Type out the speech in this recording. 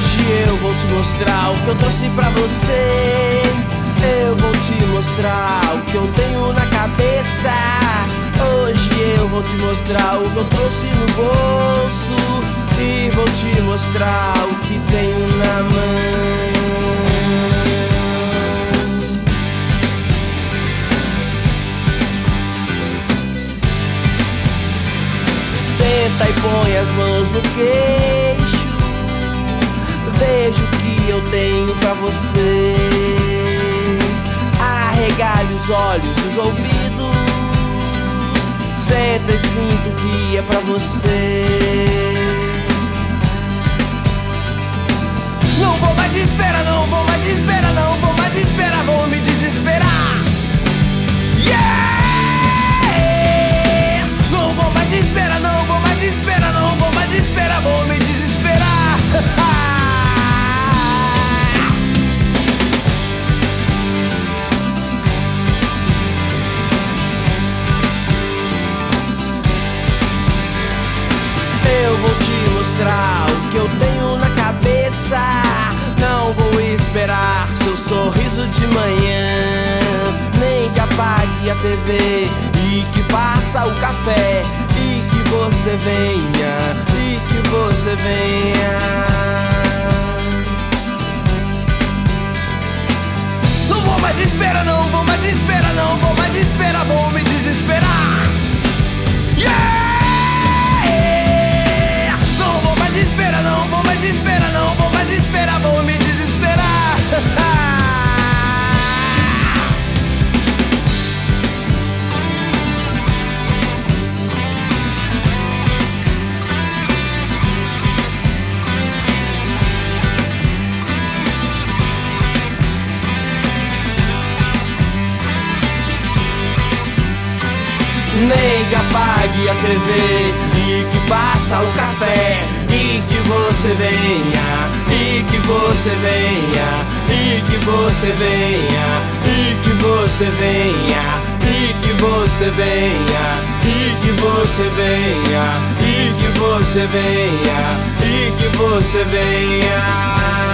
Hoje eu vou te mostrar o que eu trouxe pra você. Eu vou te mostrar o que eu tenho na cabeça. Hoje eu vou te mostrar o que eu trouxe no bolso. E vou te mostrar o que tenho na mão. Senta e põe as mãos no queixo. Eu tenho pra você. Arregale os olhos os ouvidos. Senta e sinta o que é pra você. Não vou esperar seu sorriso de manhã. Nem que apague a TV e que faça o café. E que você venha, e que você venha. Não vou mais esperar, não vou mais esperar, que apague a TV e que passa o café e que você venha, e que você venha, e que você venha, e que você venha, e que você venha, e que você venha, e que você venha, e que você venha.